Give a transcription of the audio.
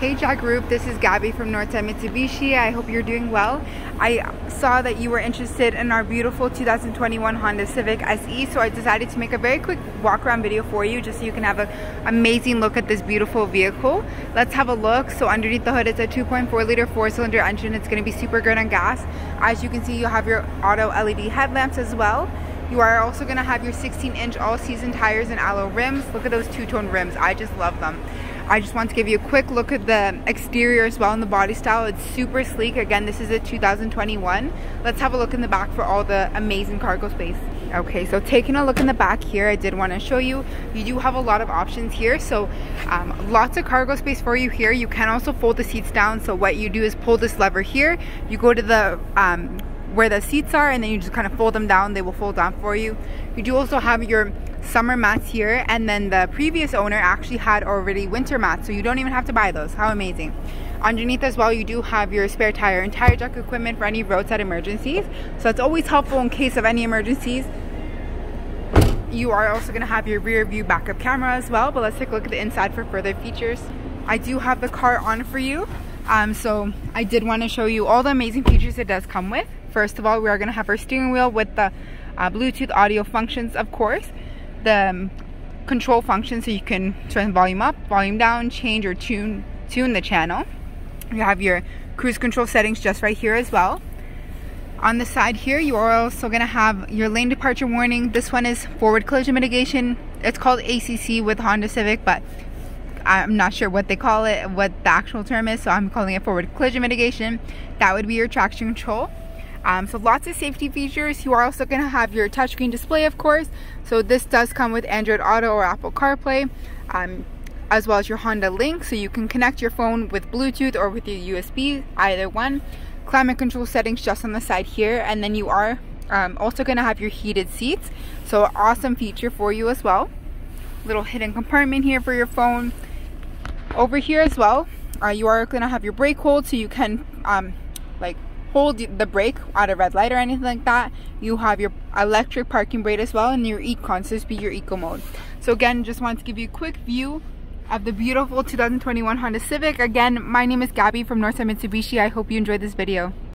Hey Jagroop, this is Gaby from Northside Mitsubishi. I hope you're doing well. I saw that you were interested in our beautiful 2021 Honda Civic SE, so I decided to make a very quick walk around video for you just so you can have an amazing look at this beautiful vehicle. Let's have a look. So underneath the hood it's a 2.4 liter four cylinder engine. It's gonna be super good on gas. As you can see, you have your auto LED headlamps as well. You are also gonna have your 16 inch all season tires and alloy rims. Look at those two-tone rims, I just love them. I just want to give you a quick look at the exterior as well and the body style. It's super sleek. Again, this is a 2021. Let's have a look in the back for all the amazing cargo space. Okay, so taking a look in the back here, I did want to show you, you do have a lot of options here. So um, lots of cargo space for you here. You can also fold the seats down. So what you do is pull this lever here. You go to the um, where the seats are and then you just kind of fold them down. They will fold down for you. You do also have your summer mats here and then the previous owner actually had already winter mats so you don't even have to buy those. How amazing. Underneath as well you do have your spare tire and tire jack equipment for any roadside emergencies. So it's always helpful in case of any emergencies. You are also going to have your rear view backup camera as well but let's take a look at the inside for further features. I do have the car on for you um, so i did want to show you all the amazing features it does come with first of all we are going to have our steering wheel with the uh, bluetooth audio functions of course the um, control function so you can turn volume up, volume down, change or tune tune the channel. You have your cruise control settings just right here as well. On the side here, you are also going to have your lane departure warning. This one is forward collision mitigation. It's called ACC with Honda Civic, but I'm not sure what they call it, what the actual term is, so I'm calling it forward collision mitigation. That would be your traction control. Um, so lots of safety features. You are also going to have your touchscreen display, of course. So this does come with Android Auto or Apple CarPlay, um, as well as your Honda Link. So you can connect your phone with Bluetooth or with your USB, either one. Climate control settings just on the side here. And then you are um, also going to have your heated seats. So awesome feature for you as well. Little hidden compartment here for your phone. Over here as well, uh, you are going to have your brake hold so you can um, like hold the brake at a red light or anything like that. You have your electric parking brake as well and your econ, so this be your eco mode. So again, just wanted to give you a quick view of the beautiful 2021 Honda Civic. Again, my name is Gaby from Northside Mitsubishi. I hope you enjoyed this video.